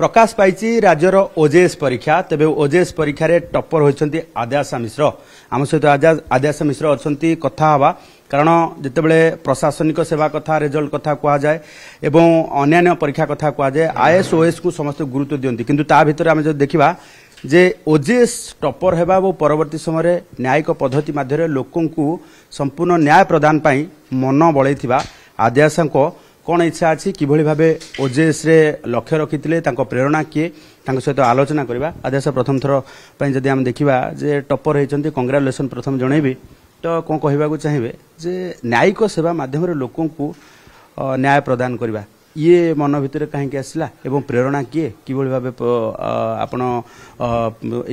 ପ୍ରକାଶ ପାଇଛି ରାଜ୍ୟର ଓଜେଏସ୍ ପରୀକ୍ଷା ତେବେ ଓଜେଏସ୍ ପରୀକ୍ଷାରେ ଟପର ହୋଇଛନ୍ତି ଆଦ୍ୟାଶା ମିଶ୍ର ଆମ ସହିତ ଆଦ୍ୟାଶା ମିଶ୍ର ଅଛନ୍ତି କଥା ହେବା କାରଣ ଯେତେବେଳେ ପ୍ରଶାସନିକ ସେବା କଥା ରେଜଲ୍ଟ କଥା କୁହାଯାଏ ଏବଂ ଅନ୍ୟାନ୍ୟ ପରୀକ୍ଷା କଥା କୁହାଯାଏ ଆଏଏସ୍ ଓଏସ୍କୁ ସମସ୍ତେ ଗୁରୁତ୍ୱ ଦିଅନ୍ତି କିନ୍ତୁ ତା ଭିତରେ ଆମେ ଯଦି ଦେଖିବା ଯେ ଓଜେଏସ୍ ଟପର ହେବା ଏବଂ ପରବର୍ତ୍ତୀ ସମୟରେ ନ୍ୟାୟିକ ପଦ୍ଧତି ମାଧ୍ୟମରେ ଲୋକଙ୍କୁ ସମ୍ପୂର୍ଣ୍ଣ ନ୍ୟାୟ ପ୍ରଦାନ ପାଇଁ ମନ ବଳେଇଥିବା ଆଦ୍ୟାଶାଙ୍କ କ'ଣ ଇଚ୍ଛା ଅଛି କିଭଳି ଭାବେ ଓଜେଏସ୍ରେ ଲକ୍ଷ୍ୟ ରଖିଥିଲେ ତାଙ୍କ ପ୍ରେରଣା କିଏ ତାଙ୍କ ସହିତ ଆଲୋଚନା କରିବା ଆଦେଶ ପ୍ରଥମ ଥର ପାଇଁ ଯଦି ଆମେ ଦେଖିବା ଯେ ଟପର ହେଇଛନ୍ତି କଂଗ୍ରାଚୁଲେସନ୍ ପ୍ରଥମ ଜଣେଇବି ତ କ'ଣ କହିବାକୁ ଚାହିଁବେ ଯେ ନ୍ୟାୟିକ ସେବା ମାଧ୍ୟମରେ ଲୋକଙ୍କୁ ନ୍ୟାୟ ପ୍ରଦାନ କରିବା ଇଏ ମନ ଭିତରେ କାହିଁକି ଆସିଲା ଏବଂ ପ୍ରେରଣା କିଏ କିଭଳି ଭାବେ ଆପଣ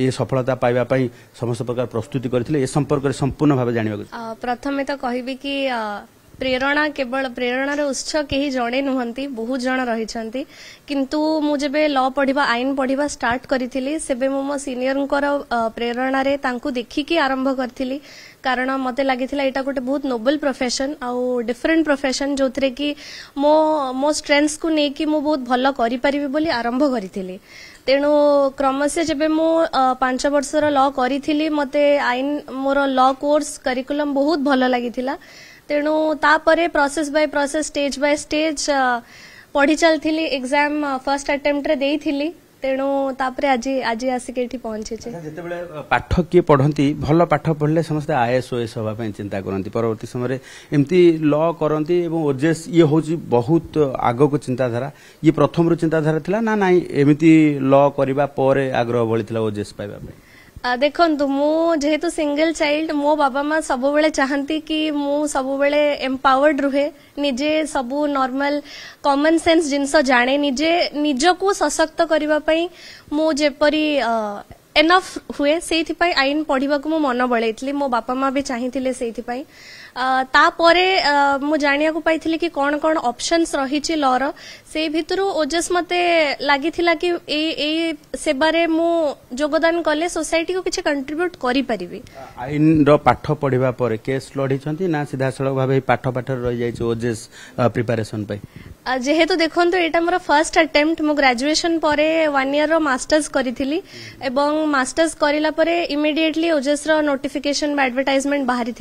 ଏ ସଫଳତା ପାଇବା ପାଇଁ ସମସ୍ତ ପ୍ରକାର ପ୍ରସ୍ତୁତି କରିଥିଲେ ଏ ସମ୍ପର୍କରେ ସମ୍ପୂର୍ଣ୍ଣ ଭାବେ ଜାଣିବାକୁ ପ୍ରଥମେ ତ କହିବି କି প্রেরণা কেবল প্রেরণার উৎস কেহি জনে নুহতি বহু জন রয়েছে কিন্তু মু যেবে ল পড়া আইন পড়া স্টার্ট করে সেবে মু মো সিনিয়রঙ্কর প্রেরণার তাঁকু দেখিকি আরম্ভ করি কারণ মতো লাগি এটা গোটে বহুত নোবেল প্রফেসন আউ ডিফরেন্ট প্রফেসন যে কি মো মো স্ট্রেংথস কু নেই মু বহুত ভাল করে পারিবি বলে আরম্ভ করে ତେଣୁ କ୍ରମଶଃ ଯେବେ ମୁଁ ପାଞ୍ଚ ବର୍ଷର ଲ କରିଥିଲି ମୋତେ ଆଇନ ମୋର ଲ କୋର୍ସ କରିକୁଲମ୍ ବହୁତ ଭଲ ଲାଗିଥିଲା ତେଣୁ ତାପରେ process by process stage by stage ପଢ଼ି ଚାଲିଥିଲି ଏକ୍ଜାମ୍ ଫାର୍ଷ୍ଟ ଆଟେମ୍ପ୍ଟରେ ଦେଇଥିଲି ତେଣୁ ତାପରେ ଆଜି ଆଜି ଆସିକି ଏଠି ପହଞ୍ଚିଛି ଯେତେବେଳେ ପାଠ କିଏ ପଢ଼ନ୍ତି ଭଲ ପାଠ ପଢ଼ିଲେ ସମସ୍ତେ ଆଇଏସ୍ ଓଏସ୍ ହେବା ପାଇଁ ଚିନ୍ତା କରନ୍ତି ପରବର୍ତ୍ତୀ ସମୟରେ ଏମିତି ଲ କରନ୍ତି ଏବଂ ଓଜେସ୍ ଇଏ ହେଉଛି ବହୁତ ଆଗକୁ ଚିନ୍ତାଧାରା ଇଏ ପ୍ରଥମରୁ ଚିନ୍ତାଧାରା ଥିଲା ନା ନାହିଁ ଏମିତି ଲ କରିବା ପରେ ଆଗ୍ରହ ବଳିଥିଲା ଓଜେସ୍ ପାଇବା ପାଇଁ ଦେଖନ୍ତୁ ମୁଁ ଯେହେତୁ ସିଙ୍ଗଲ ଚାଇଲ୍ଡ ମୋ ବାବା ମା ସବୁବେଳେ ଚାହାନ୍ତି କି ମୁଁ ସବୁବେଳେ ଏମ୍ପାୱାର୍ଡ ରୁହେ ନିଜେ ସବୁ ନର୍ମାଲ କମନ ସେନ୍ସ ଜିନିଷ ଜାଣେ ନିଜେ ନିଜକୁ ସଶକ୍ତ କରିବା ପାଇଁ ମୁଁ ଯେପରି এনফ ହୁଏ ସେଇଥିପାଇଁ ଆଇନ ପଢ଼ିବାକୁ ମୁଁ ମନ ବଳେଇଥିଲି ମୋ ବାପା ମା ବି ଚାହିଁଥିଲେ ସେଇଥିପାଇଁ ତାପରେ ମୁଁ ଜାଣିବାକୁ ପାଇଥିଲି କି କ'ଣ କ'ଣ ଅପସନ୍ସ ରହିଛି ଲ'ର ସେଇ ଭିତରୁ ଓଜସ୍ ମୋତେ ଲାଗିଥିଲା କି ଏଇ ଏଇ ସେବାରେ ମୁଁ ଯୋଗଦାନ କଲେ ସୋସାଇଟିକୁ କିଛି କଣ୍ଟ୍ରିବ୍ୟୁଟ୍ କରିପାରିବି ଆଇନର ପାଠ ପଢ଼ିବା ପରେ କେସ୍ ଲଢ଼ିଛନ୍ତି ନା ସିଧାସଳଖ ଭାବେ ପାଠ ପାଠରେ ରହିଯାଇଛି ଓଜେସ୍ ପ୍ରିପାରେସନ୍ ପାଇଁ যেহেতু দেখুন এটা মোর ফার্স্ট আটেম্প্ট মু গ্রাজুয়েসন পরে ওয়ান ইয়ার মাস্টর্স করিলি এবং মাস্টর্স করিলা পরে ইমিডিয়েটলি ওজেসর নোটিফিকেসন বা আডভর্টাইজমেন্ট বাহারি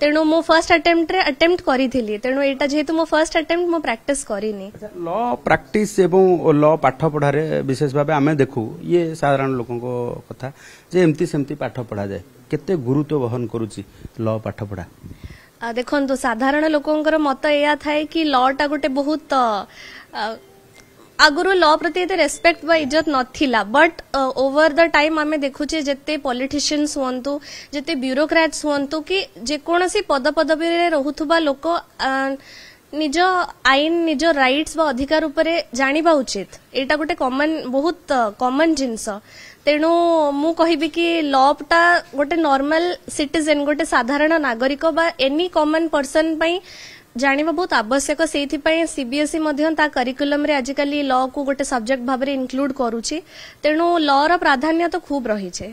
তেণু মু ফার্স্ট আটেম্প্টরে আটেম্প্ট করিলি তেণু এটা যেহেতু মো ফার্স্ট আটেম্প্ট মু প্র্যাকটিস করিনি ল প্র্যাকটিস এবং ল পাঠ পড়ারে বিশেষ ভাবে আমি দেখু ইয়ে সাধারণ লোকଙ୍କ কথা যে এমতি সেমতি পাঠ পড়া যায় কেতে গুরুত্ব বহন করুছি ল পাঠ পড়া ଦେଖନ୍ତୁ ସାଧାରଣ ଲୋକଙ୍କର ମତ ଏଇଆ ଥାଏ କି ଲ'ଟା ଗୋଟେ ବହୁତ ଆଗରୁ ଲ ପ୍ରତି ଏତେ ରେସ୍ପେକ୍ଟ ବା ଇଜ୍ଜତ ନଥିଲା ବଟ୍ ଓଭର ଦ ଟାଇମ୍ ଆମେ ଦେଖୁଛେ ଯେତେ ପଲିଟିସିଆନ୍ସ ହୁଅନ୍ତୁ ଯେତେ ବ୍ୟୁରୋକ୍ରାଟ୍ସ ହୁଅନ୍ତୁ କି ଯେକୌଣସି ପଦପଦବୀରେ ରହୁଥିବା ଲୋକ ନିଜ ଆଇନ ନିଜ ରାଇଟ୍ସ ବା ଅଧିକାର ଉପରେ ଜାଣିବା ଉଚିତ ଏଇଟା ଗୋଟେ କମନ୍ ବହୁତ କମନ୍ ଜିନିଷ ତେଣୁ ମୁଁ କହିବି କି ଲବ୍ଟା ଗୋଟେ ନର୍ମାଲ ସିଟିଜେନ୍ ଗୋଟେ ସାଧାରଣ ନାଗରିକ ବା ଏନି କମନ୍ ପର୍ସନ୍ ପାଇଁ ଜାଣିବା ବହୁତ ଆବଶ୍ୟକ ସେଇଥିପାଇଁ ସିବିଏସ୍ଇ ମଧ୍ୟ ତା କରିକୁଲମରେ ଆଜିକାଲି ଲ'କୁ ଗୋଟେ ସବଜେକ୍ଟ ଭାବରେ ଇନକ୍ଲୁଡ୍ କରୁଛି ତେଣୁ ଲ'ର ପ୍ରାଧାନ୍ୟ ତ ଖୁବ୍ ରହିଛି